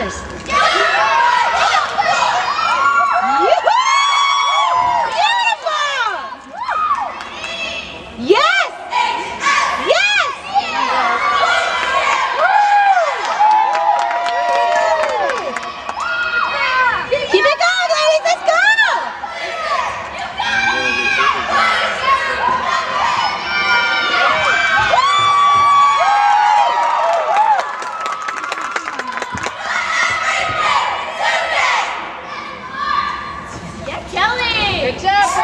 apologize. Good job.